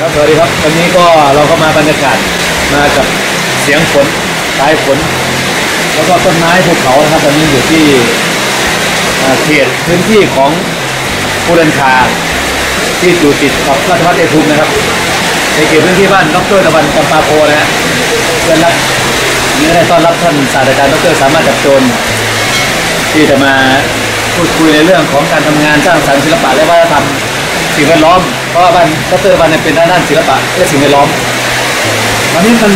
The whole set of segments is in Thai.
ครับสวัสดีครับวันนี้ก็เราก็มาบรรยากาศมากับเสียงฝนสายฝนแล้วก็ต้นไม้ภูเขานะครับตอนนี้อยู่ที่เขตพื้นที่ของภูเรนคาที่อยู่ติดกับราชพัฒน์เอทุมนะครับในเขตพื้นที่บ้านดรตะวันจำปาโพนะฮะเพื่อนรักนี่ได้ต้อนรับท่านศาสตราจารย์ดรสามารถจับโจรที่จะมาพูดคุยในเรื่องของการทำงานสร้างสรรค์ศิลปะและวัฒนธรรม สิ่งแวดล้อมเพราะว่าบ้านดรตะวันเนี่ยเป็นด้านด้านศิลปะและสิ่งแวดล้อมวันนี้มัน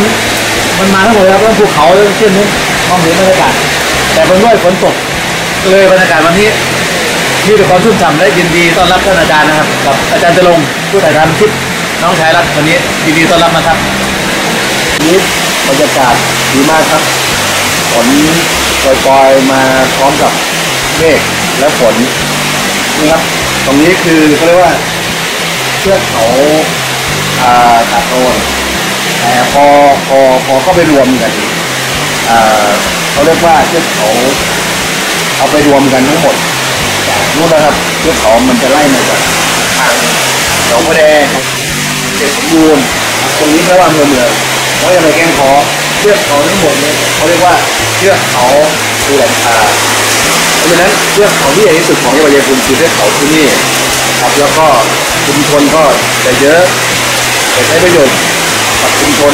มันมาทั้งหมดแล้วก็ภูเขาเช่นนี้มองเห็นบรรยากาศแต่บนด้วยฝนตกเลยบรรยากาศวันนี้มีแต่ความชุ่มฉ่ำและยินดีต้อนรับท่านอาจารย์นะครับกับอาจารย์จรงผู้ถ่ายทำคลิปน้องชายรัฐวันนี้ยินดีต้อนรับนะครับนี้บรรยากาศดีมากครับฝนปล่อยๆมาพร้อมกับเมฆและฝนนี่ครับ ตรงนี้คือเขาเรียกว่า ชือกเขาอ่าตาโตนแต่พอพอพอเข้าไปรวมกันเขาเรียกว่าเทือกเขาเอาไปรวมกันทั้งหมดจากนู้นนะครับเทือกเขามันจะไล่มาจากทางหนองพระแดงเขตสมบูรณ์ตรงนี้แปลว่าเมืองเมืองเขาจะไปแกล้งคอเทือกเขาทั้งหมดเนี่ยเขาเรียกว่าเทือกเขาภูหลังคา ราะฉะนั้นเทือกเขาที่ใหญ่ที่สุดของจังหวัดชัยภูมิคือเทือกเขาที่นี่ครับแล้วก็ชุมชนก็จะเยอะใช้ประโยชน์กับชุมชน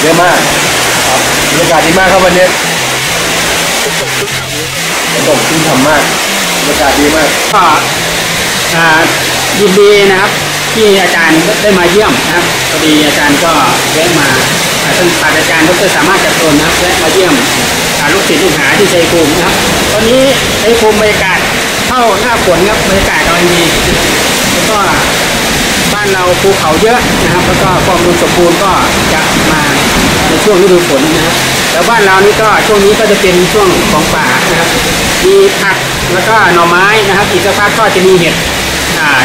เยอะมากครับบรรยากาศดีมากครับวันนี้ฝนตกชุ่มฉ่ำมากบรรยากาศดีมากก็อ่ายินดีนะครับที่อาจารย์ได้มาเยี่ยมนะครับพอดีอาจารย์ก็แวะมาอ่ท่านศาสตราจารย์ดรสามารถจัดโทนนะครับแวะมาเยี่ยม ลูกศิษย์ลูกหาที่ชัยภูมินะครับ ตอนนี้ชัยภูมิบรรยากาศเข้าหน้าฝนครับบรรยากาศกำลังดีแล้วก็บ้านเราภูเขาเยอะนะครับ แล้วก็ความอุดมสมบูรณ์ก็จะมาในช่วงฤดูฝนนะครับแล้วบ้านเรานี่ก็ช่วงนี้ก็จะเป็นช่วงของป่านะครับ มีผักแล้วก็หน่อไม้นะครับ อีกสักพักก็จะมีเห็ด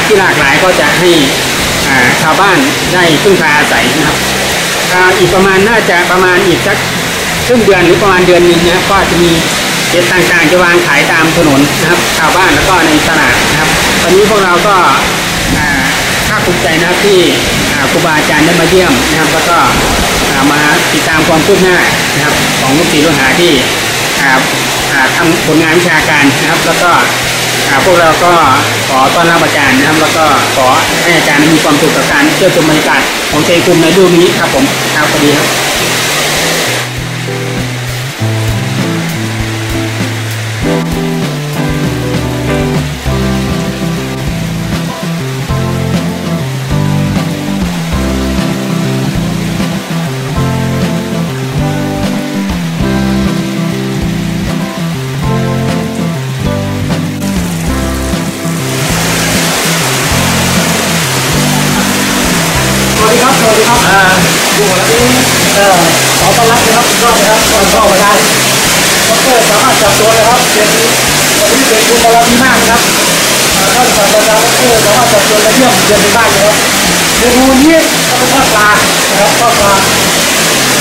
ที่หลากหลายก็จะให้ชาวบ้านได้พึ่งพาอาศัยนะครับอีกประมาณน่าจะประมาณอีกสัก ครึ่งเดือนหรือประมาณเดือนนึงนะครับก็จะมีเห็ดต่างๆจะวางขายตามถนนนะครับชาวบ้านแล้วก็ในตลาดนะครับตอนนี้พวกเราก็อ่าภาคภูมิใจนะครับที่อ่าครูบาอาจารย์ได้มาเยี่ยมนะครับ แล้วก็มาติดตามความคืบหน้านะครับ ของลูกศิษย์ลูกหาที่อ่าทำผลงานวิชาการนะครับ แล้วก็พวกเราก็ขอต้อนรับอาจารย์นะครับ แล้วก็ขอให้อาจารย์มีความสุขกับการเที่ยวชมบรรยากาศของเชยภูมิในฤดูนี้ครับผมครับสวัสดีครับามารถจับตัวนะครับเดี๋ยวนี้วันนี้เป็นคุณบารมีมากนะครับท่านศาสตราจารย์ดรสามารถจับตัวและเยี่ยมเยี่ยมในบ้านนะครับเมนูนี้ก็เป็นทอดปลานะครับทอดปลา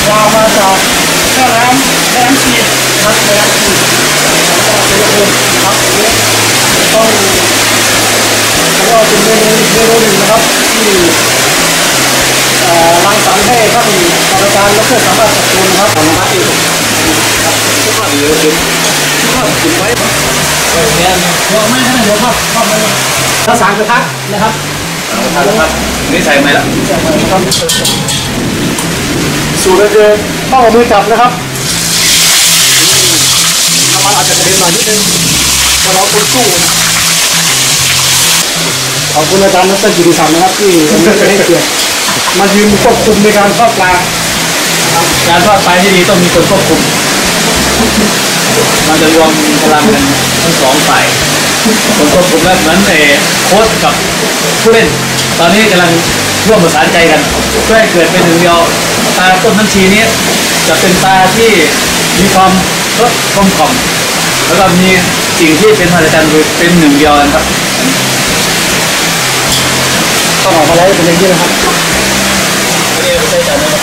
ปลามาจากแม่น้ำแม่น้ำชีนะครับแม่น้ำชีนะครับเป็นเมนูครับอันนี้ต้องก็เป็นเมนูเมนูหนึ่งนะครับที่รังสรรค์ให้ท่านศาสตราจารย์ดรสามารถจัดการนะครับของพระที่ครับทุก ท่านเหลือเกินก็กินไว้เออเนี่ยเดี๋ยวไม่ให้เดี๋ยวครับครับไม่ภาษากระทะนะครับเอาทานแล้วครับนี่ใส่ไหมล่ะครับสูตรเดิมต้องเอามือจับนะครับน้ำมันอาจจะกระเด็นหน่อยนิดนึงเพราะเราคนสู้ขอบคุณอาจารย์นัทกิติศักดิ์นะครับที่วันนี้ให้เกียรติมายืนควบคุมในการทอดปลาการทอดปลาที่ดีต้องมีคนควบคุม มันจะรวมพลังกันทั้งสองฝ่ายคนควบคุมแล้วเหมือนเอโค้ชกับผู้เล่น ตอนนี้กำลังร่วมประสานใจกันเพื่อให้เกิดเป็นหนึ่งเดียวปลาต้นน้ำชีนี้ จะเป็นปลาที่มีความรสกลมกล่อมแล้วก็มีสิ่งที่เป็นมหัศจรรย์เป็นหนึ่งเดียวครับต้องออกมาแล้วเป็นอย่างนี้นะครับไม่ได้ใช้จานนะครับ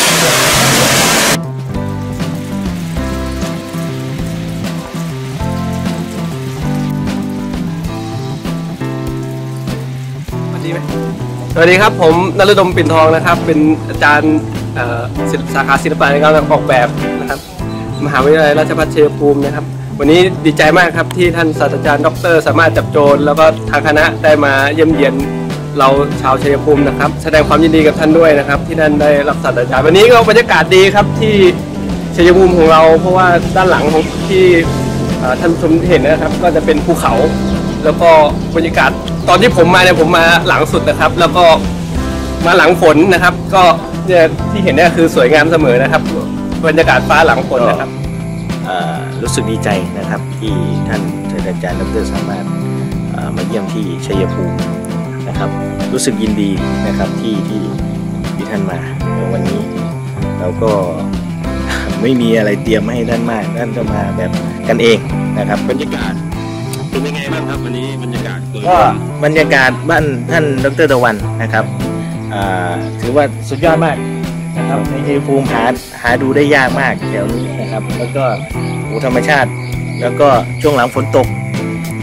ดีไหมสวัสดีครับผมนฤดมปิ่นทองนะครับ เป็นอาจารย์ศิลสาขาศิลปะในการออกแบบนะครับ มหาวิทยาลัยราชภัฏชัยภูมินะครับ วันนี้ดีใจมากครับที่ท่านศาสตราจารย์ดร สามารถจับโจรแล้วก็ทางคณะได้มาเยี่ยมเยียนเราชาวชัยภูมินะครับ แสดงความยินดีกับท่านด้วยนะครับ ที่ท่านได้รับศาสตราจารย์วันนี้ก็บรรยากาศดีครับที่ชัยภูมิของเรา เพราะว่าด้านหลังของที่ท่านชมเห็นนะครับ ก็จะเป็นภูเขา แล้วก็บรรยากาศตอนที่ผมมาเนี่ยผมมาหลังสุดนะครับ แล้วก็มาหลังฝนนะครับ ก็เนี่ยที่เห็นเนี่ยคือสวยงามเสมอนะครับ บรรยากาศฟ้าหลังฝนนะครับเอ่อรู้สึกดีใจนะครับที่ท่านศาสตราจารย์ดรสามารถเอ่อมาเยี่ยมที่ชัยภูมินะครับ รู้สึกยินดีนะครับที่ที่ที่ท่านมาในวันนี้เราก็ไม่มีอะไรเตรียมให้ท่านมากท่านก็มาแบบกันเองนะครับบรรยากาศเป็นยังไง บ้างครับวันนี้บรรยากาศโดยรก็วมบรรยากาศบ้านท่านดรตะวันนะครับอ่าถือว่าสุดยอดมากนะครับในชัยภูมิหาหาดูได้ยากมากแถวนี้นะครับ แล้วก็โอ้ธรรมชาติ แล้วก็ช่วงหลังฝนตก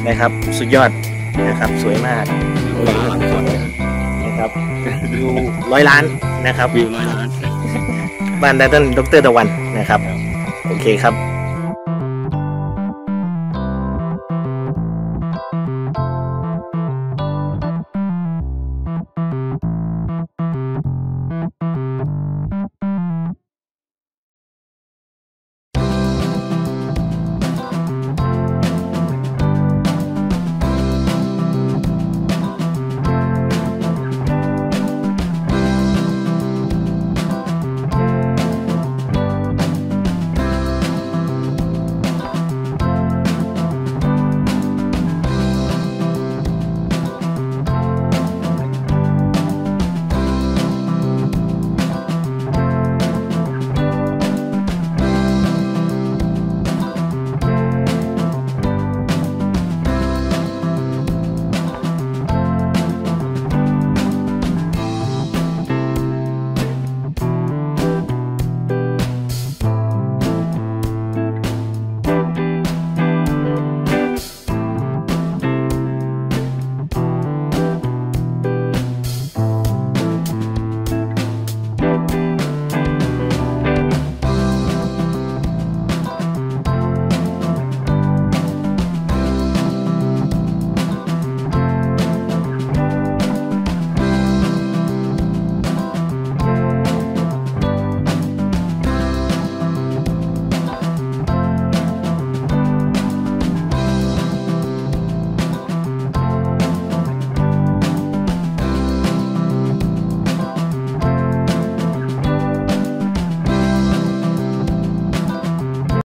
นะครับ สุดยอดนะครับสวยมากนะครับวิวร้อยล้านนะครับวิวร้อยล้าน บ้านท่านดรตะวันนะครับ โอเคครับ